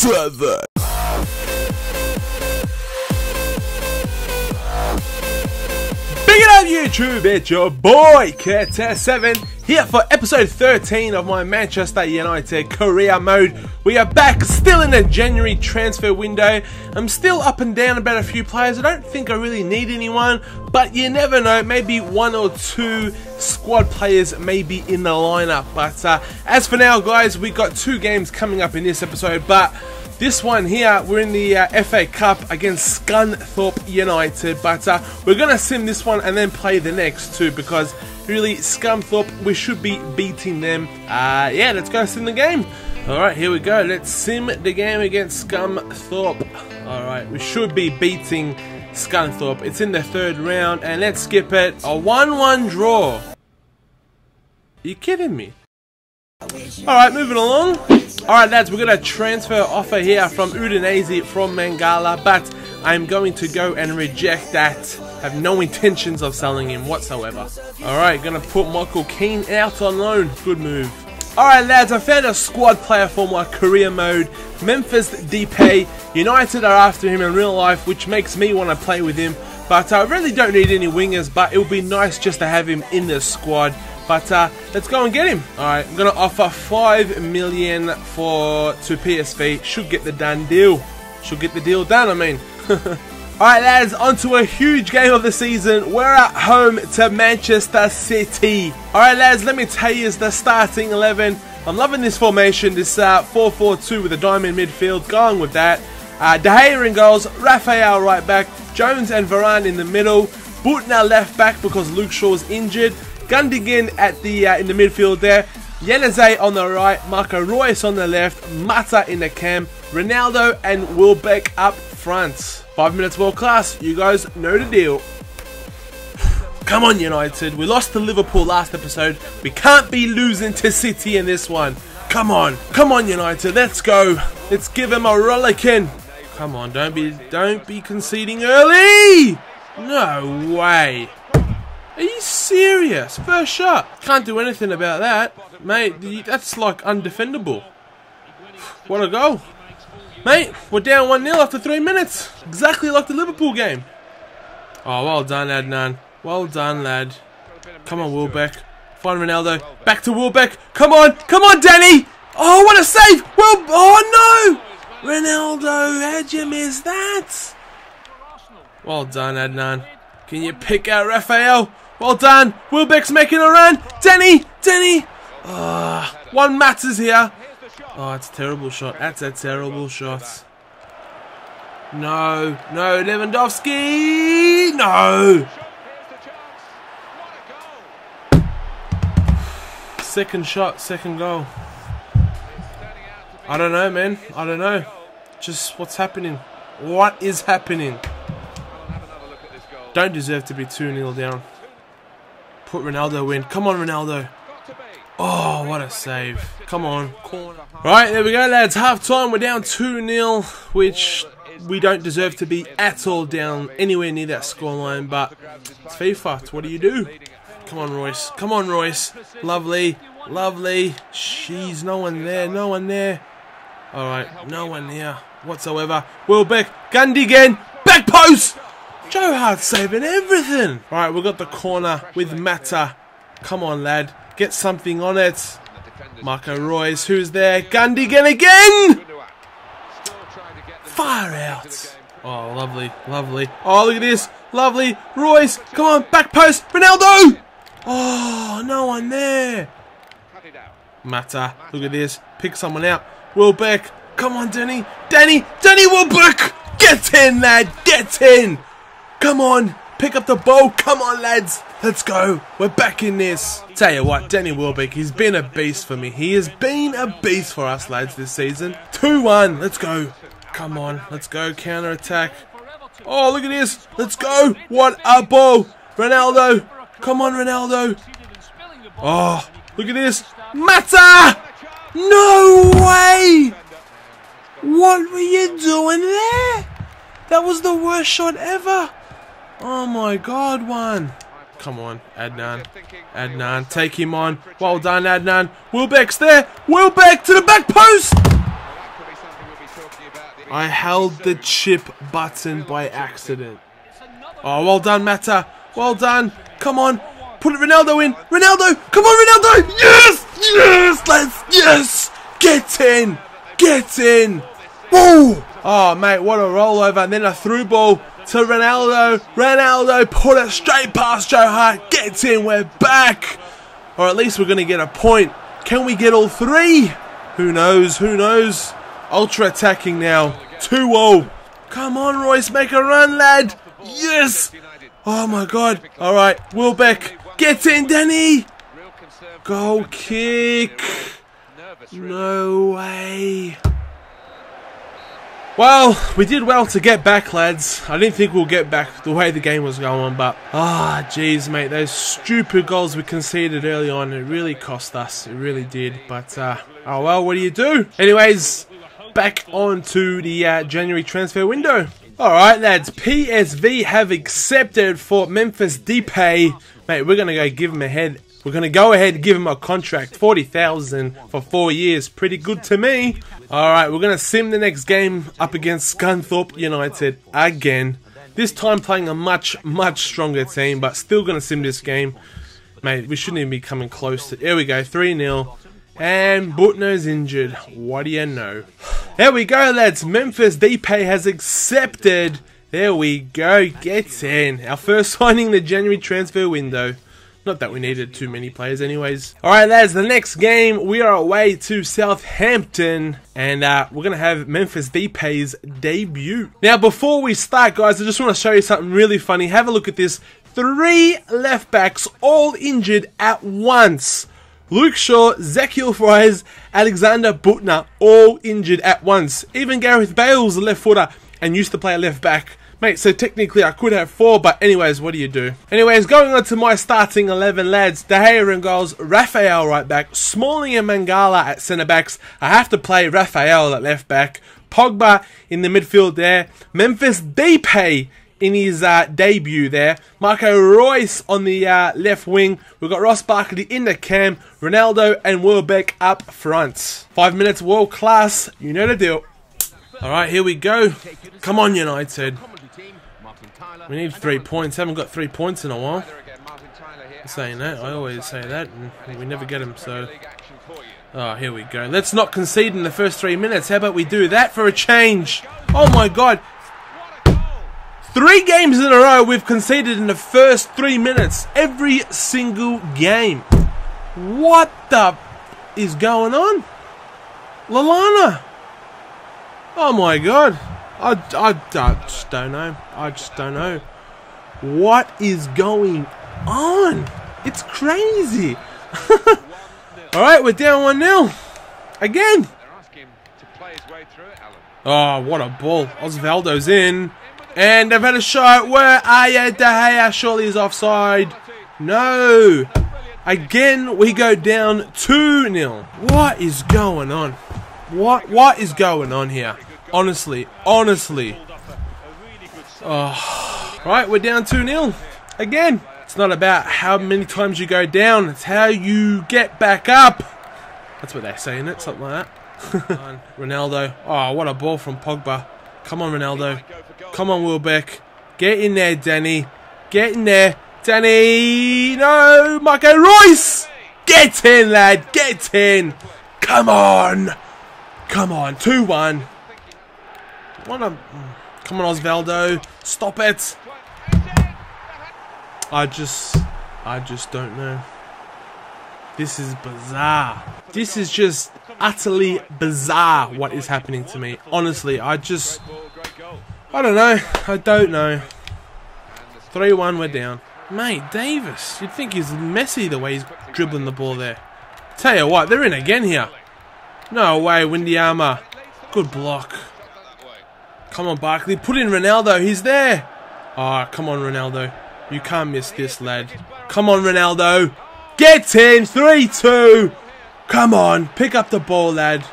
Trevor. YouTube, it's your boy Kurt7 here for episode 13 of my Manchester United career mode. We are back, still in the January transfer window. I'm still up and down about a few players. I don't think I really need anyone, but you never know. Maybe one or two squad players may be in the lineup. But uh, as for now, guys, we got two games coming up in this episode, but this one here, we're in the uh, FA Cup against Scunthorpe United, but uh, we're going to sim this one and then play the next two because really, Scunthorpe, we should be beating them. Uh, yeah, let's go sim the game. Alright, here we go. Let's sim the game against Scunthorpe. Alright, we should be beating Scunthorpe. It's in the third round, and let's skip it. A 1-1 draw. Are you kidding me? Alright, moving along. Alright lads, we've got a transfer offer here from Udinese from Mangala, but I'm going to go and reject that. Have no intentions of selling him whatsoever. Alright, gonna put Michael Keane out on loan. Good move. Alright lads, I found a squad player for my career mode. Memphis Depay. United are after him in real life, which makes me want to play with him. But I really don't need any wingers, but it would be nice just to have him in the squad. But uh, let's go and get him. Alright, I'm going to offer 5 million for to PSV. Should get the done deal. Should get the deal done, I mean. Alright lads, on to a huge game of the season. We're at home to Manchester City. Alright lads, let me tell you the starting 11. I'm loving this formation, this 4-4-2 uh, with a diamond midfield. Going with that. Uh, De Gea in goals, Rafael right back, Jones and Varane in the middle, Büttner left back because Luke Shaw's injured, Gundogan at the uh, in the midfield there. Januzaj on the right, Marco Reus on the left, Mata in the cam, Ronaldo and Welbeck up front. Five minutes world class, you guys know the deal. Come on United, we lost to Liverpool last episode, we can't be losing to City in this one. Come on, come on United, let's go. Let's give him a rollicking. Come on, don't be don't be conceding early! No way. Are you serious? First shot. Can't do anything about that. Mate, that's like undefendable. What a goal. Mate, we're down 1-0 after 3 minutes. Exactly like the Liverpool game. Oh, well done, Adnan. Well done, lad. Come on, Welbeck. Find Ronaldo. Back to Welbeck. Come on. Come on, Danny. Oh, what a save. Well, oh, no. Ronaldo, how'd you miss that? Well done, Adnan. Can you pick out Rafael? Well done. Welbeck's making a run. Denny. Denny. Uh, one matters here. Oh, it's a terrible shot. That's a terrible shot. No. No. Lewandowski. No. Second shot. Second goal. I don't know, man. I don't know. Just what's happening. What is happening? Don't deserve to be 2-0 down. Put Ronaldo in. Come on, Ronaldo. Oh, what a save. Come on. Right, there we go, lads. Half time. We're down 2 0, which we don't deserve to be at all down anywhere near that scoreline, but it's FIFA. What do you do? Come on, Reus. Come on, Reus. Lovely. Lovely. Jeez, no one there. No one there. Alright, no one here whatsoever. Welbeck. Gundogan. Back post. Joe Hart saving everything. Alright, we've got the corner with Mata. Come on, lad. Get something on it. Marco Reus, who's there? Gundogan again! Fire out. Oh, lovely, lovely. Oh, look at this. Lovely. Reus, come on, back post. Ronaldo! Oh, no one there. Mata, look at this. Pick someone out. Welbeck. Come on, Danny. Danny. Danny Welbeck! Get in, lad. Get in. Come on, pick up the ball. Come on, lads. Let's go. We're back in this. Tell you what, Danny Welbeck, he's been a beast for me. He has been a beast for us, lads, this season. 2-1. Let's go. Come on. Let's go. Counter attack. Oh, look at this. Let's go. What a ball. Ronaldo. Come on, Ronaldo. Oh, look at this. Mata! No way! What were you doing there? That was the worst shot ever. Oh my god, one. Come on, Adnan. Adnan, take him on. Well done, Adnan. Welbeck's there. Welbeck to the back post. I held the chip button by accident. Oh, well done, Mata. Well done. Come on. Put Ronaldo in. Ronaldo. Come on, Ronaldo. Yes. Yes. Let's. Yes. Get in. Get in. Whoa. Oh, mate, what a rollover. And then a through ball to Ronaldo. Ronaldo put it straight past Joe Hart. Gets in. We're back. Or at least we're going to get a point. Can we get all three? Who knows? Who knows? Ultra attacking now. 2-0. Come on, Reus. Make a run, lad. Yes. Oh, my God. All right. Welbeck. Get in, Danny. Goal kick. No way. Well, we did well to get back, lads. I didn't think we'll get back the way the game was going, but ah, oh, jeez, mate, those stupid goals we conceded early on, it really cost us. It really did. But uh, oh well, what do you do? Anyways, back on to the uh, January transfer window. Alright lads, PSV have accepted for Memphis Depay. Mate, we're going to go give him a head. We're going to go ahead and give him a contract. 40000 for four years. Pretty good to me. Alright, we're going to sim the next game up against Scunthorpe United again. This time playing a much, much stronger team, but still going to sim this game. Mate, we shouldn't even be coming close to... Here we go, 3-0. And Büttner's injured. What do you know? There we go, lads. Memphis Depay has accepted. There we go. Gets in. Our first signing in the January transfer window. Not that we needed too many players anyways. Alright lads, the next game, we are away to Southampton. And uh, we're going to have Memphis Depay's debut. Now before we start guys, I just want to show you something really funny. Have a look at this. Three left backs all injured at once. Luke Shaw, Ezekiel Fryers, Alexander Büttner, all injured at once. Even Gareth Bale's left footer and used to play a left back. Mate, so technically I could have four, but anyways, what do you do? Anyways, going on to my starting 11 lads. De Gea in goals, Rafael right back, Smalling and Mangala at centre backs. I have to play Rafael at left back. Pogba in the midfield there. Memphis Depay in his uh, debut there. Marco Reus on the uh, left wing. We've got Ross Barkley in the cam. Ronaldo and Welbeck up front. Five minutes world class. You know the deal. Alright, here we go. Come on, United. We need three points. Haven't got three points in a while. Saying that. I always say that. And we never get them, so... Oh, here we go. Let's not concede in the first three minutes. How about we do that for a change? Oh my god. Three games in a row we've conceded in the first three minutes. Every single game. What the is going on? Lallana. Oh my god. I, I, I just don't know. I just don't know. What is going on? It's crazy. Alright, we're down 1 0. Again. Oh, what a ball. Osvaldo's in. And they've had a shot. Where you, De Gea? Surely is offside. No. Again, we go down 2 0. What is going on? What What is going on here? Honestly, honestly. Oh. Right, we're down 2 0. Again, it's not about how many times you go down, it's how you get back up. That's what they're saying, it? Something like that. Ronaldo. Oh, what a ball from Pogba. Come on, Ronaldo. Come on, Welbeck. Get in there, Danny. Get in there. Danny. No, Marco Reus. Get in, lad. Get in. Come on. Come on. 2-1. Come on, Osvaldo. Stop it. I just... I just don't know. This is bizarre. This is just utterly bizarre what is happening to me. Honestly, I just... I don't know. I don't know. 3-1, we're down. Mate, Davis. You'd think he's Messi the way he's dribbling the ball there. Tell you what, they're in again here. No way, Wanyama. Good block. Come on, Barkley. Put in Ronaldo. He's there. Ah, oh, come on, Ronaldo. You can't miss this, lad. Come on, Ronaldo. Get in. 3-2. Come on. Pick up the ball, lad.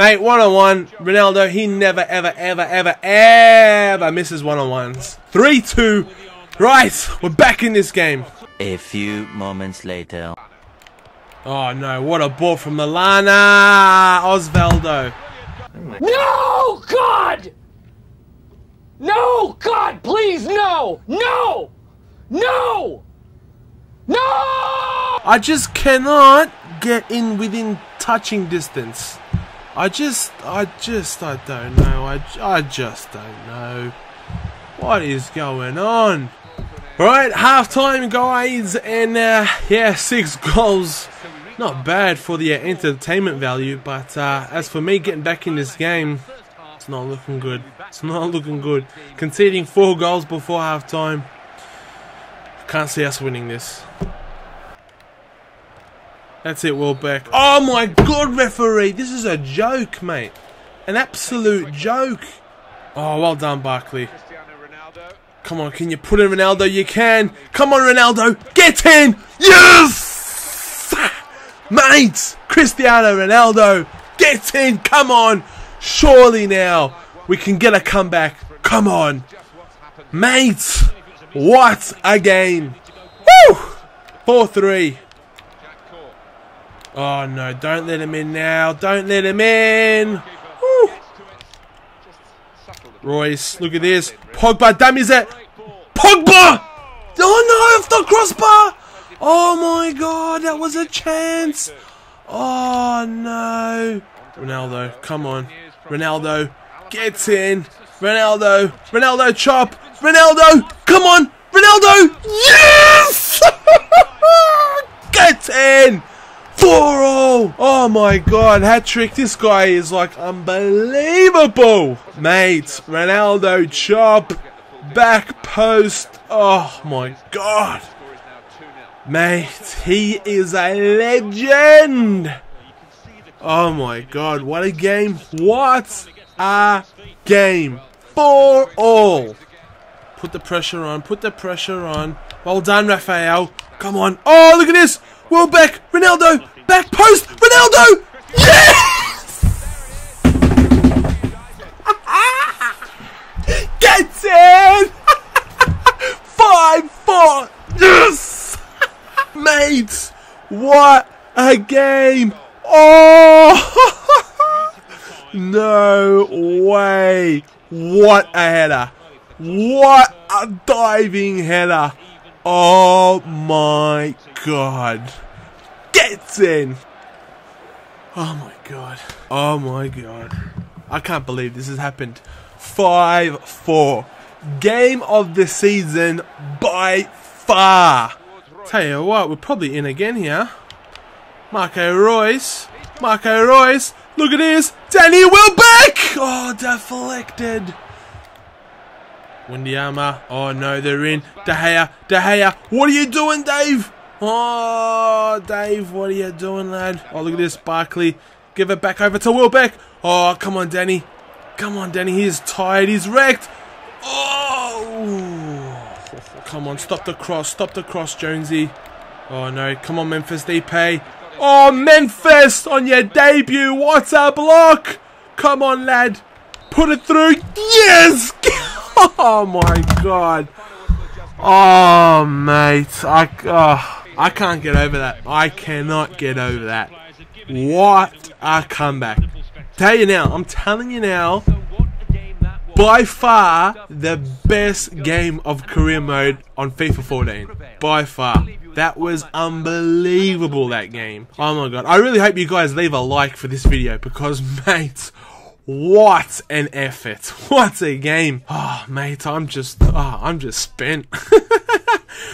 Mate, one on one, Ronaldo, he never, ever, ever, ever, ever misses one on ones. 3 2. Right, we're back in this game. A few moments later. Oh no, what a ball from Lallana! Osvaldo. No, God! No, God, please, no! No! No! No! I just cannot get in within touching distance. I just, I just, I don't know. I, I just don't know. What is going on? Right, half time, guys, and uh, yeah, six goals. Not bad for the uh, entertainment value, but uh, as for me getting back in this game, not looking good. It's not looking good. Conceding four goals before half time. Can't see us winning this. That's it, Welbeck. Oh my god, referee! This is a joke, mate. An absolute joke. Oh, well done, Barkley. Come on, can you put in Ronaldo? You can. Come on, Ronaldo. Get in. Yes! Mate, Cristiano Ronaldo. Get in. Come on. Surely now we can get a comeback. Come on. Mate, what a game. Woo! 4-3. Oh no, don't let him in now. Don't let him in. Woo. Reus, look at this. Pogba, damn is it? Pogba! Oh no, off the crossbar! Oh my god, that was a chance! Oh no. Ronaldo, come on. Ronaldo, gets in. Ronaldo, Ronaldo chop. Ronaldo, come on. Ronaldo, yes! Get in! 4 all! Oh my god, hat trick. This guy is like unbelievable! Mate, Ronaldo chop. Back post. Oh my god. Mate, he is a legend! Oh my god, what a game. What a game. For all. Put the pressure on, put the pressure on. Well done, Rafael. Come on. Oh, look at this. Welbeck, Ronaldo, back post, Ronaldo. Yes! Gets in! 5 4. Yes! Mate, what a game. Oh! no way. What a header. What a diving header. Oh my god. Gets in. Oh my god. Oh my god. I can't believe this has happened. 5 4. Game of the season by far. Tell you what, we're probably in again here. Marco Reus. Marco Reus. Look at this. Danny Welbeck. Oh, deflected. Wanyama. Oh no, they're in. De Gea. De Gea. What are you doing, Dave? Oh, Dave, what are you doing, lad? Oh, look at this. Barkley. Give it back over to Welbeck. Oh, come on, Danny. Come on, Danny. He's tired. He's wrecked. Oh. Come on, stop the cross. Stop the cross, Jonesy. Oh no, come on, Memphis Depay. Oh, Memphis on your debut. What a block. Come on, lad. Put it through. Yes! Oh my god. Oh, mate. I, oh, I can't get over that. I cannot get over that. What a comeback. Tell you now, I'm telling you now, by far the best game of career mode on FIFA 14. By far. That was unbelievable, that game. Oh my god. I really hope you guys leave a like for this video because, mate, what an effort. What a game. Oh, mate, I'm just, oh, I'm just spent.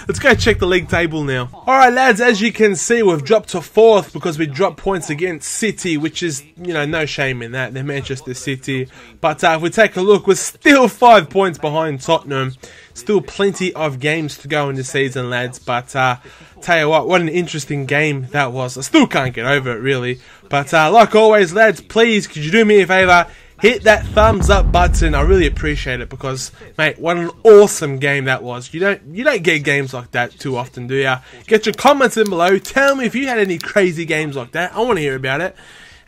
Let's go check the league table now. Alright, lads, as you can see, we've dropped to fourth because we dropped points against City, which is, you know, no shame in that. They're Manchester City. But uh, if we take a look, we're still five points behind Tottenham. Still plenty of games to go in the season, lads. But uh, tell you what, what an interesting game that was. I still can't get over it, really. But uh, like always, lads, please, could you do me a favour? Hit that thumbs up button. I really appreciate it because, mate, what an awesome game that was. You don't you don't get games like that too often, do ya? Get your comments in below. Tell me if you had any crazy games like that. I want to hear about it.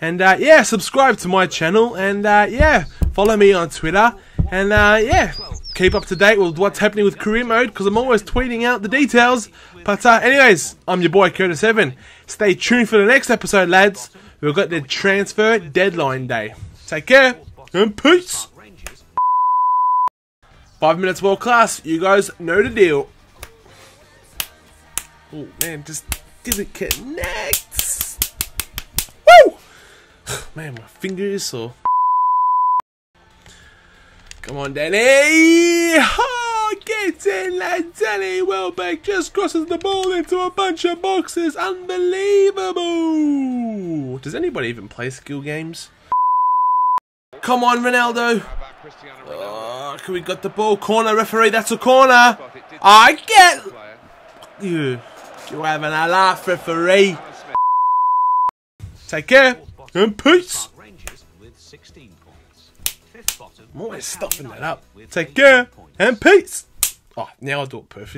And uh, yeah, subscribe to my channel and uh, yeah, follow me on Twitter. And uh, yeah, keep up to date with what's happening with career mode because I'm always tweeting out the details. But uh, anyways, I'm your boy CurtiZSe7eN. Stay tuned for the next episode, lads. We've got the transfer deadline day. Take care and peace. Five minutes world class. You guys know the deal. Oh man, just didn't connect. Woo! Man, my fingers so. Come on, Danny. Oh, get in, lad. Danny Welbeck just crosses the ball into a bunch of boxes. Unbelievable. Does anybody even play skill games? Come on, Ronaldo. Oh, can we got the ball? Corner referee, that's a corner. I get you. You having a laugh, referee? Take care and peace. Rangers with 16 points. Fifth bottom. I'm always stuffing that up. Take care and peace. Oh, now I do it perfect.